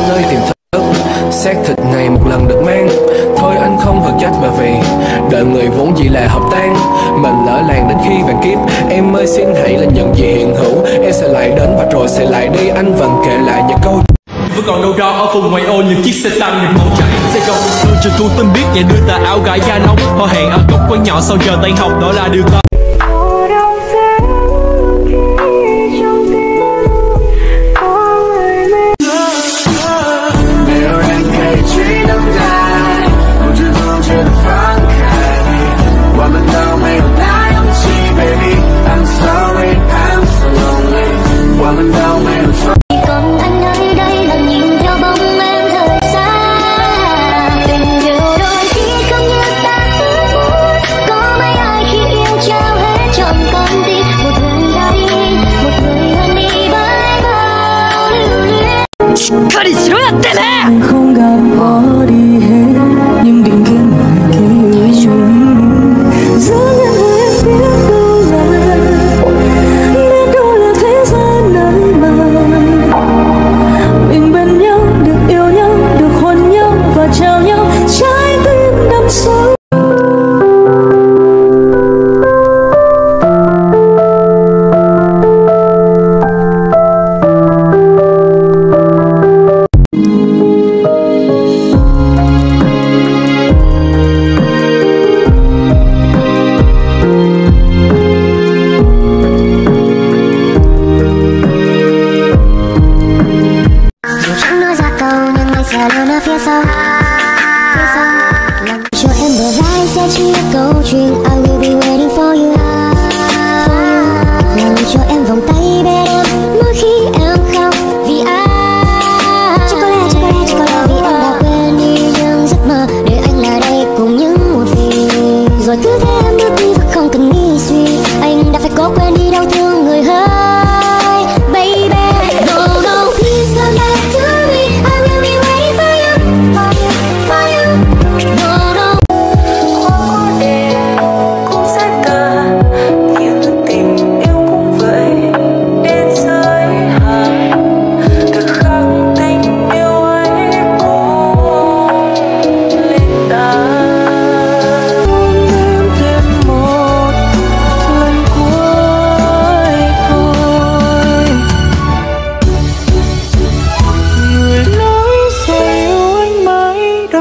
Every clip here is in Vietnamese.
sau nơi tiềm thức xác thịt này một lần được mang. Thôi anh không hờn trách mà vì đời người vốn chỉ là hợp tan mình lỡ làng đến khi vạn kiếp, em ơi xin hãy là nhận gì hiện hữu. Em sẽ lại đến và rồi sẽ lại đi, anh vẫn kể lại những câu vẫn còn đâu đó ở vùng ngoại ô những chiếc xe tăng được máu chạy. xe trong thương trường thu tin biết nhà đưa tà áo gái da nóng. Họ hẹn ở góc quán nhỏ sau giờ tan học, đó là điều ta っかりしろやってめえ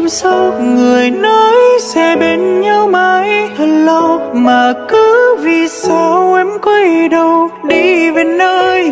không người nói sẽ bên nhau mãi. Thật lâu mà cứ vì sao em quay đầu đi về nơi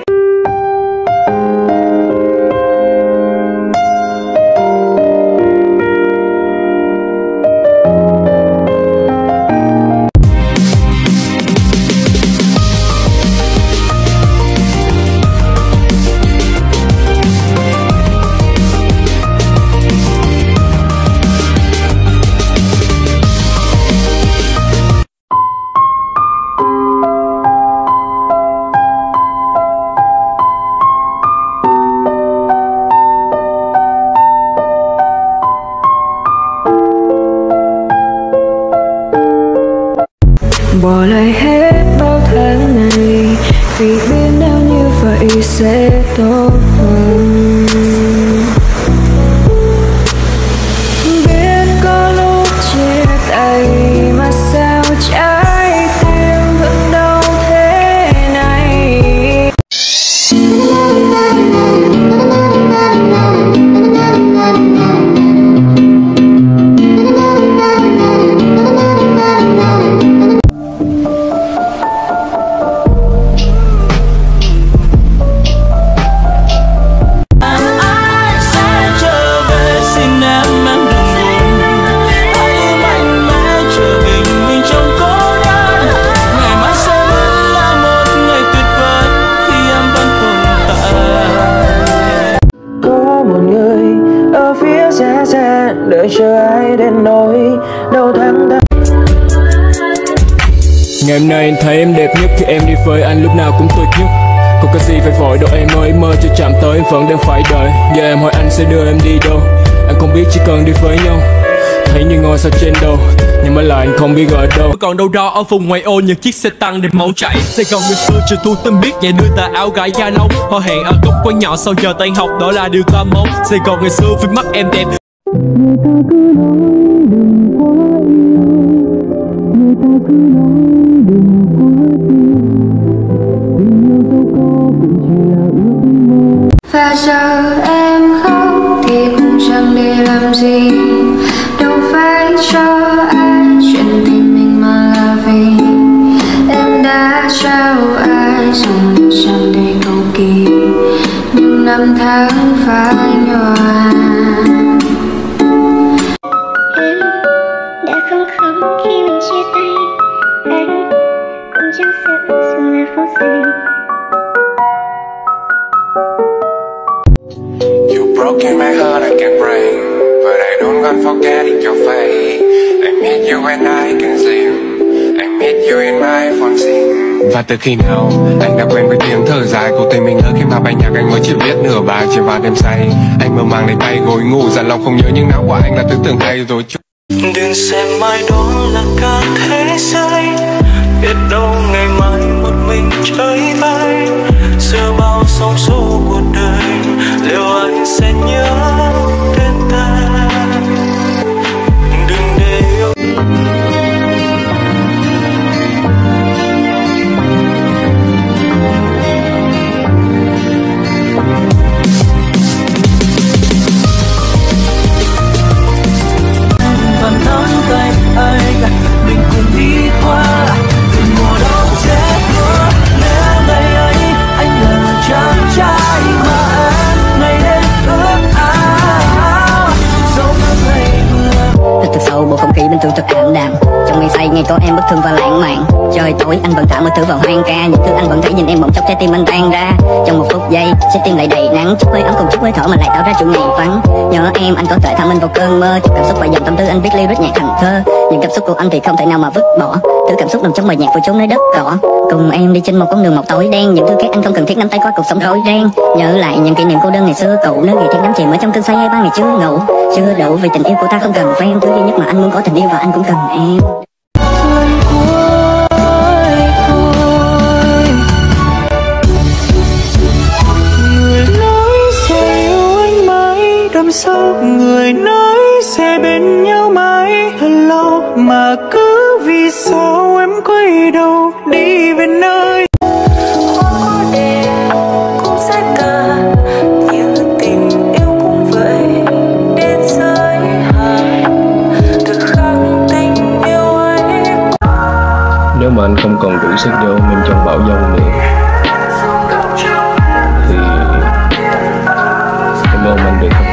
से तो Ngày hôm nay anh thấy em đẹp nhất khi em đi với anh lúc nào cũng tuyệt nhất. Không có gì phải vội đâu em ơi, mơ chưa chạm tới vẫn đang phải đợi. Giờ em hỏi anh sẽ đưa em đi đâu, anh không biết chỉ cần đi với nhau. Thấy như ngôi sao trên đầu, nhưng mà lại anh không biết ở đâu. Còn đâu đó ở vùng ngoài ô những chiếc xe tăng đẹp máu chạy. Sài Gòn ngày xưa chưa thu tâm biết Nhà đưa ta áo gái da nóng. Họ hẹn ở góc quán nhỏ sau giờ tan học Đó là điều ta mong. Sài Gòn ngày xưa với mắt em đẹp. Người ta cứ nói đừng quá yêu. Người ta cứ nói Và giờ em khóc thì cũng chẳng để làm gì. Broken my heart, I can break, but I don't gonna forget it, your face. I met you when I can sleep. I met you in my phone sim. Và từ khi nào anh đã quen với tiếng thở dài của tình mình lỡ khi mà bài nhạc anh mới chỉ viết nửa bài chiều vào đêm say anh mơ màng lấy tay gối ngủ dặn lòng không nhớ những não của anh là thứ tưởng hay rồi chút Đừng xem mai đó là cả thế giới Biết đâu ngày mai một mình chơi vơi Trời anh vẫn thả mọi thứ vào hoang ca Những thứ anh vẫn thấy nhìn em bỗng chốc trái tim anh tan ra. Trong một phút giây, trái tim lại đầy nắng. Chút hơi ấm cùng chút hơi thở mà lại tạo ra chuỗi ngày vắng. Nhớ em, anh có thể thả mình vào cơn mơ. Chút cảm xúc và dòng tâm tư anh viết lyric nhạc thành thơ. Những cảm xúc của anh thì không thể nào mà vứt bỏ. Thứ cảm xúc nằm trong bài nhạc của chốn nơi đất cỏ. Cùng em đi trên một con đường mọc tối đen. Những thứ khác anh không cần thiết nắm tay qua cuộc sống rối ren. Nhớ lại những kỷ niệm cô đơn ngày xưa cũ. Nơi ngày thiên đắm chìm ở trong cơn say hai ba ngày chưa ngủ. Chưa đủ vì tình yêu của ta không cần fan Thứ duy nhất mà anh muốn có tình yêu và anh cũng cần em. Đâm sâu người nói sẽ bên nhau mãi. Thật lâu mà cứ vì sao em quay đầu đi về nơi. Nếu mà anh không còn đủ sức để ôm em trong bão giông nữa Thì em ôm anh được không?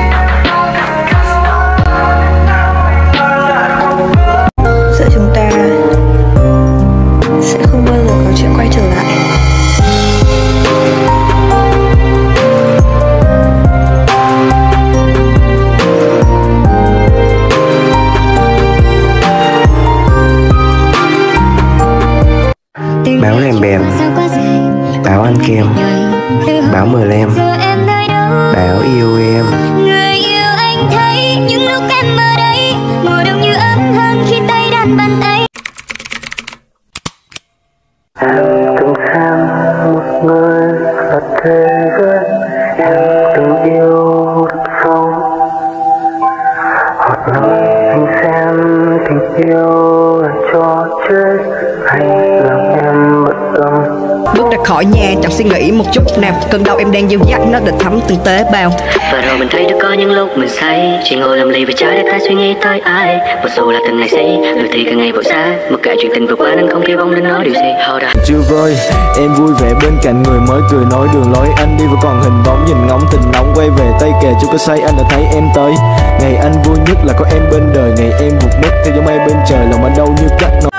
Khỏi nhà chẳng suy nghĩ một chút nào Cơn đau em đang gieo dắt nó định thấm từng tế bào Và rồi mình thấy đã có những lúc mình say Chỉ ngồi làm lì và trái đất ta suy nghĩ tới ai. Mặc dù là từng ngày say Đôi thì càng ngày vội xa Mặc kệ chuyện tình vừa qua nên không kỳ vọng đến nói điều gì. Hold up. Chưa vơi em vui vẻ bên cạnh người mới cười nói đường lối anh đi và còn hình bóng nhìn ngóng tình nóng quay về tay kề chú có say anh đã thấy em tới. Ngày anh vui nhất là có em bên đời ngày em vụt mất theo gió mây bên trời lòng anh đâu như cắt nó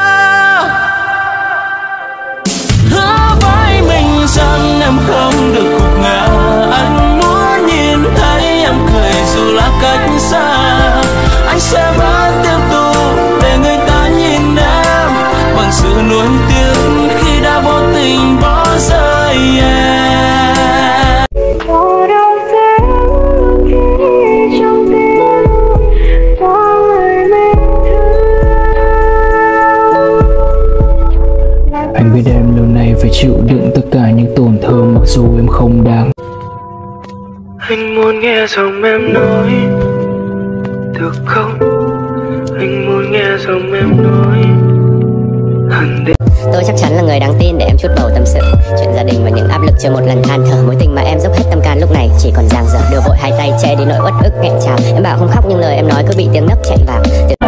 em không được gục ngã. Anh muốn nhìn thấy em cười dù là cách xa. Anh sẽ vẫn tiếp tục để người ta nhìn em. Bằng sự nuối tiếc khi đã vô tình bỏ rơi em. Anh biết em lâu nay phải chịu đựng dù em không đáng. Anh muốn nghe giọng em nói. Được không? Anh muốn nghe giọng em nói. Hẳn đến Tôi chắc chắn là người đáng tin để em chút bầu tâm sự. Chuyện gia đình và những áp lực chưa một lần than thở. Mối tình mà em dốc hết tâm can lúc này chỉ còn giang dở. Đưa vội hai tay che đi nỗi uất ức nghẹn trào Em bảo không khóc nhưng lời em nói cứ bị tiếng nấc chạy vào Từ...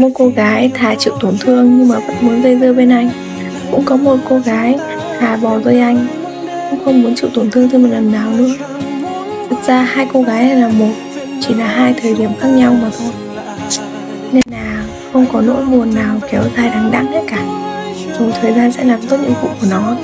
một cô gái thà chịu tổn thương nhưng mà vẫn muốn dây dưa bên anh. Cũng có một cô gái thà bỏ rơi anh, Cũng không muốn chịu tổn thương thêm một lần nào nữa. Thực ra hai cô gái này là một, Chỉ là hai thời điểm khác nhau mà thôi. Nên là không có nỗi buồn nào kéo dài đằng đẵng hết cả. Rồi thời gian sẽ làm tốt nhiệm vụ của nó